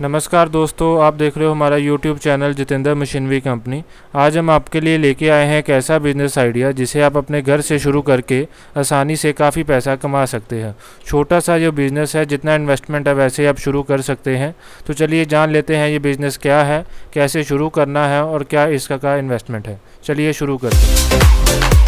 नमस्कार दोस्तों, आप देख रहे हो हमारा YouTube channel Jitendra machinery company. आज हम आपके लिए लेके आए हैं एक ऐसा बिज़नेस आइडिया जिसे आप अपने घर से शुरू करके आसानी से काफ़ी पैसा कमा सकते हैं। छोटा सा जो बिज़नेस है, जितना इन्वेस्टमेंट है, वैसे ही आप शुरू कर सकते हैं। तो चलिए जान लेते हैं ये बिज़नेस क्या है, कैसे शुरू करना है और क्या इसका का इन्वेस्टमेंट है। चलिए शुरू करते हैं।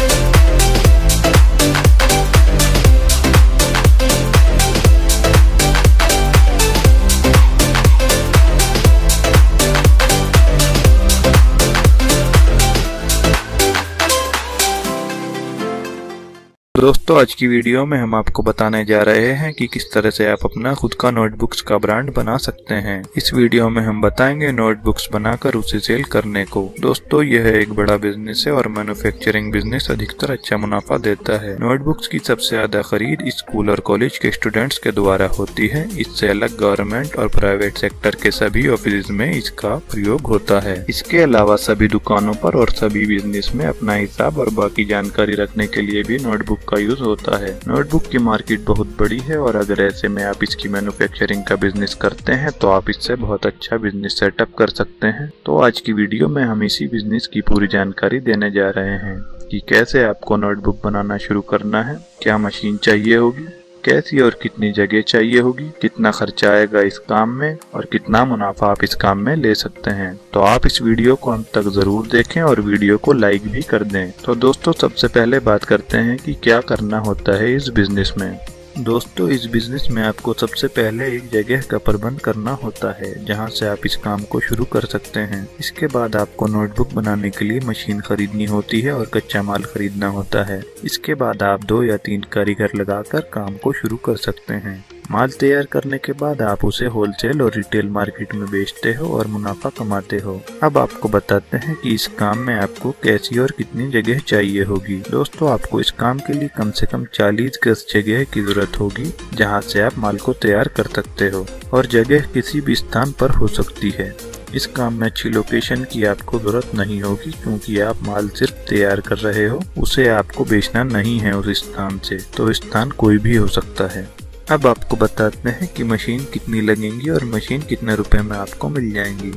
दोस्तों, आज की वीडियो में हम आपको बताने जा रहे हैं कि किस तरह से आप अपना खुद का नोटबुक्स का ब्रांड बना सकते हैं। इस वीडियो में हम बताएँगे नोटबुक्स बनाकर उसे सेल करने को। दोस्तों, यह एक बड़ा बिज़नेस है और मैन्युफैक्चरिंग बिज़नेस अधिकतर अच्छा मुनाफा देता है। नोटबुक्स की सबसे ज़्यादा खरीद स्कूल और कॉलेज के स्टूडेंट्स के द्वारा होती है। इससे अलग गवर्नमेंट और प्राइवेट सेक्टर के सभी ऑफ़िस में इसका प्रयोग होता है। इसके अलावा सभी दुकानों पर और सभी बिज़नेस में अपना हिसाब और बाकी जानकारी रखने के लिए भी नोटबुक का यूज़ होता है। नोटबुक की मार्केट बहुत बड़ी है और अगर ऐसे में आप इसकी मैन्युफैक्चरिंग का बिज़नेस करते हैं तो आप इससे बहुत अच्छा बिज़नेस सेटअप कर सकते हैं। तो आज की वीडियो में हम इसी बिज़नेस की पूरी जानकारी देने जा रहे हैं कि कैसे आपको नोटबुक बनाना शुरू करना है, क्या मशीन चाहिए होगी कैसी और कितनी जगह चाहिए होगी, कितना खर्चा आएगा इस काम में और कितना मुनाफा आप इस काम में ले सकते हैं। तो आप इस वीडियो को अंत तक ज़रूर देखें और वीडियो को लाइक भी कर दें। तो दोस्तों, सबसे पहले बात करते हैं कि क्या करना होता है इस बिज़नेस में। दोस्तों, इस बिज़नेस में आपको सबसे पहले एक जगह का प्रबंध करना होता है, जहाँ से आप इस काम को शुरू कर सकते हैं। इसके बाद आपको नोटबुक बनाने के लिए मशीन खरीदनी होती है और कच्चा माल खरीदना होता है। इसके बाद आप दो या तीन कारीगर लगाकर काम को शुरू कर सकते हैं। माल तैयार करने के बाद आप उसे होलसेल और रिटेल मार्केट में बेचते हो और मुनाफा कमाते हो। अब आपको बताते हैं कि इस काम में आपको कैसी और कितनी जगह चाहिए होगी। दोस्तों, आपको इस काम के लिए कम से कम 40 गज जगह की ज़रूरत होगी, जहाँ से आप माल को तैयार कर सकते हो, और जगह किसी भी स्थान पर हो सकती है। इस काम में अच्छी लोकेशन की आपको ज़रूरत नहीं होगी, क्योंकि आप माल सिर्फ़ तैयार कर रहे हो, उसे आपको बेचना नहीं है उस स्थान से तो स्थान कोई भी हो सकता है। अब आपको बताते हैं कि मशीन कितनी लगेंगी और मशीन कितने रुपए में आपको मिल जाएँगी।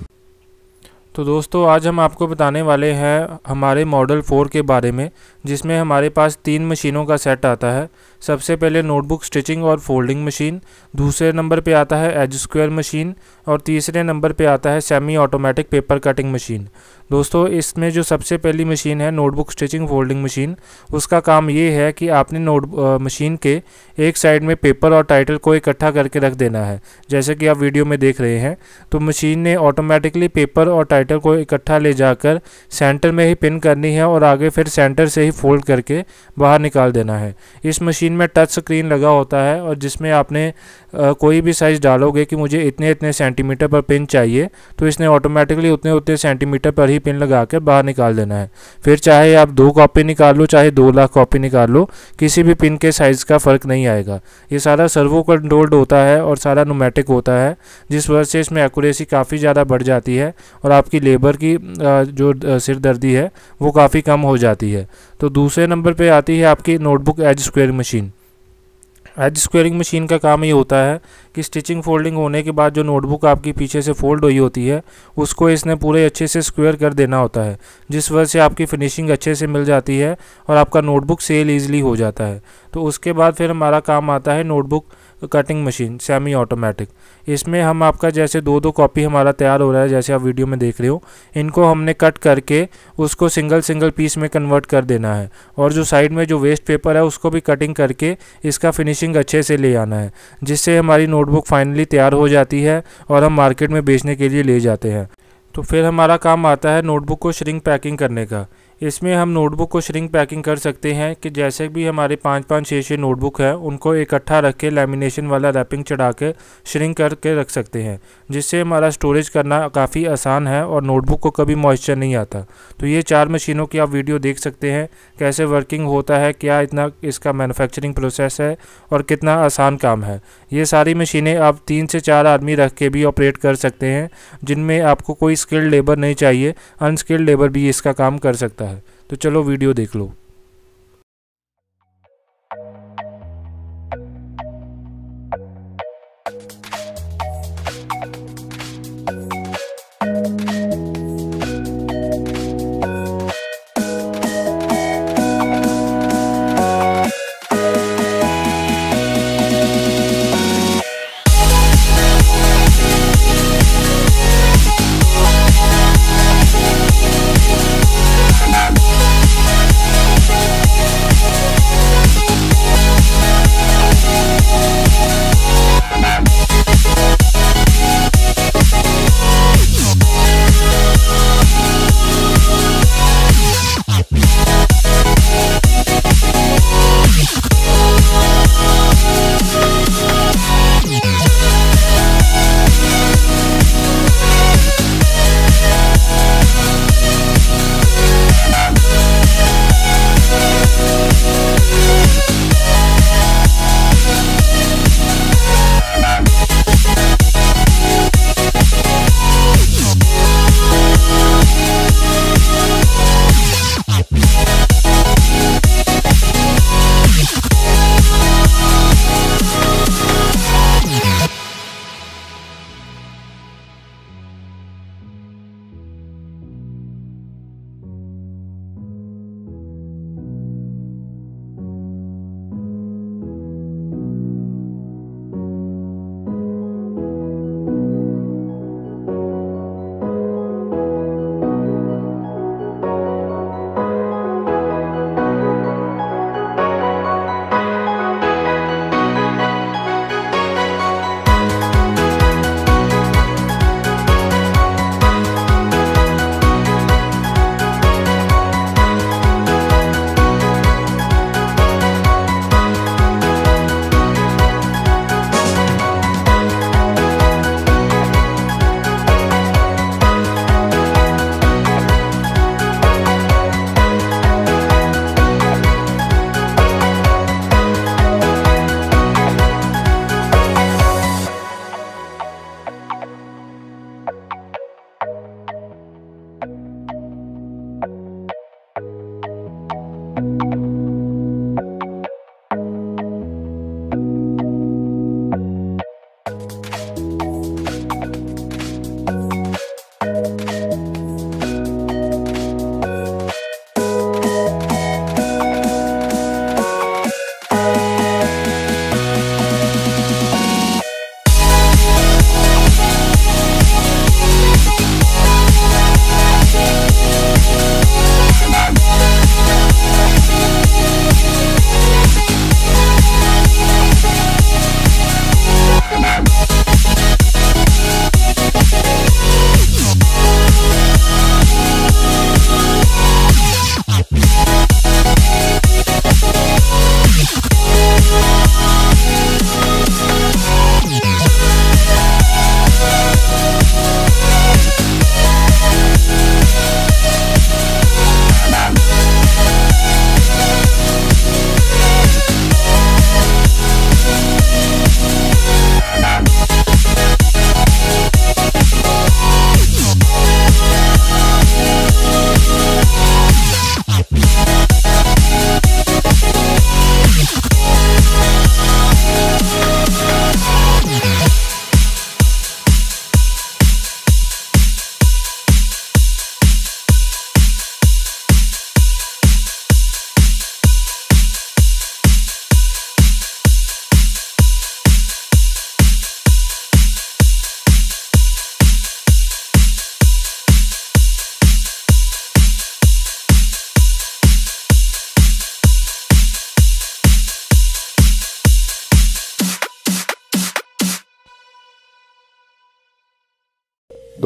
तो दोस्तों, आज हम आपको बताने वाले हैं हमारे मॉडल फोर के बारे में, जिसमें हमारे पास तीन मशीनों का सेट आता है। सबसे पहले नोटबुक स्टिचिंग और फोल्डिंग मशीन, दूसरे नंबर पे आता है एज स्क्वायर मशीन और तीसरे नंबर पे आता है semi automatic paper cutting machine. दोस्तों, इसमें जो सबसे पहली मशीन है, नोटबुक स्टिचिंग फोल्डिंग मशीन, उसका काम ये है कि आपने नोट मशीन के एक साइड में पेपर और टाइटल को इकट्ठा करके रख देना है। जैसे कि आप वीडियो में देख रहे हैं तो मशीन ने ऑटोमेटिकली पेपर और टाइटल को इकट्ठा ले जाकर सेंटर में ही पिन करनी है और आगे फिर सेंटर से ही फोल्ड करके बाहर निकाल देना है। इस मशीन में टच स्क्रीन लगा होता है और जिसमें आपने आ, कोई भी साइज़ डालोगे कि मुझे इतने इतने सेंटीमीटर पर पिन चाहिए तो इसने ऑटोमेटिकली उतने उतने सेंटीमीटर पर ही पिन लगा कर बाहर निकाल देना है। फिर चाहे आप दो कॉपी निकाल लो चाहे दो लाख कॉपी निकाल लो किसी भी पिन के साइज़ का फ़र्क नहीं आएगा। ये सारा सर्वो कंट्रोल्ड होता है और सारा नोमेटिक होता है जिस वजह से इसमें एक्यूरेसी काफ़ी ज़्यादा बढ़ जाती है और आपकी लेबर की जो सिरदर्दी है वो काफ़ी कम हो जाती है। तो दूसरे नंबर पे आती है आपकी notebook edge square machine edge squaring machine का काम ये होता है कि स्टिचिंग फोल्डिंग होने के बाद जो नोटबुक आपकी पीछे से फोल्ड हुई होती है, उसको इसने पूरे अच्छे से स्क्वेयर कर देना होता है, जिस वजह से आपकी फिनिशिंग अच्छे से मिल जाती है और आपका नोटबुक सेल ईजिली हो जाता है। तो उसके बाद फिर हमारा काम आता है notebook cutting machine semi automatic इसमें हम आपका जैसे दो दो कॉपी हमारा तैयार हो रहा है, जैसे आप वीडियो में देख रहे हो। इनको हमने कट करके उसको सिंगल सिंगल पीस में कन्वर्ट कर देना है। और जो साइड में जो वेस्ट पेपर है, उसको भी कटिंग करके इसका फिनिशिंग अच्छे से ले आना है, जिससे हमारी नोटबुक फाइनली तैयार हो जाती है और हम मार्केट में बेचने के लिए ले जाते हैं। तो फिर हमारा काम आता है नोटबुक को श्रिंक पैकिंग करने का। इसमें हम नोटबुक को श्रिंक पैकिंग कर सकते हैं कि जैसे भी हमारे पाँच पाँच छः छः नोटबुक है, उनको इकट्ठा रख के लेमिनेशन वाला रैपिंग चढ़ा के श्रिंक करके रख सकते हैं, जिससे हमारा स्टोरेज करना काफ़ी आसान है और नोटबुक को कभी मॉइस्चर नहीं आता। तो ये चार मशीनों की आप वीडियो देख सकते हैं, कैसे वर्किंग होता है, क्या इतना इसका मैनुफैक्चरिंग प्रोसेस है और कितना आसान काम है। ये सारी मशीनें आप तीन से चार आदमी रख के भी ऑपरेट कर सकते हैं, जिनमें आपको कोई स्किल्ड लेबर नहीं चाहिए अनस्किल्ड लेबर भी इसका काम कर सकता है। तो चलो वीडियो देख लो।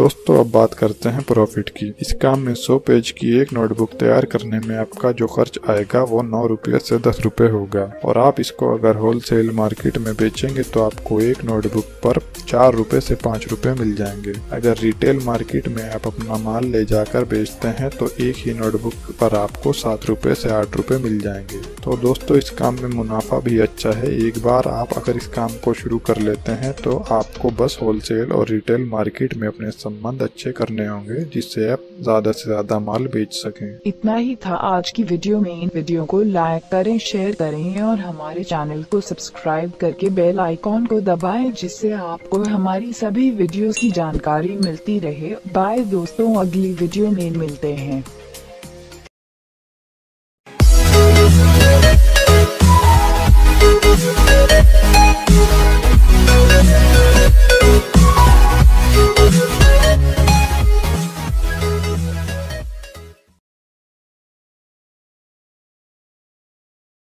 दोस्तों, अब बात करते हैं प्रॉफिट की। इस काम में 100 पेज की एक नोटबुक तैयार करने में आपका जो खर्च आएगा, वो नौ रुपये से दस रुपये होगा। और आप इसको अगर होलसेल मार्केट में बेचेंगे तो आपको एक नोटबुक पर चार रुपए से पाँच रुपए मिल जाएँगे। अगर रिटेल मार्केट में आप अपना माल ले जाकर बेचते हैं तो एक ही नोटबुक पर आपको सात रुपए से आठ रुपए मिल जाएँगे। तो दोस्तों, इस काम में मुनाफा भी अच्छा है। एक बार आप अगर इस काम को शुरू कर लेते हैं तो आपको बस होलसेल और रिटेल मार्केट में अपने संबंध अच्छे करने होंगे, जिससे आप ज़्यादा से ज़्यादा माल बेच सकें। इतना ही था आज की वीडियो में। इन वीडियो को लाइक करें, शेयर करें और हमारे चैनल को सब्सक्राइब करके बेल आइकॉन को दबाएँ, जिससे आपको हमारी सभी वीडियो की जानकारी मिलती रहे। बाय दोस्तों, अगली वीडियो में मिलते हैं।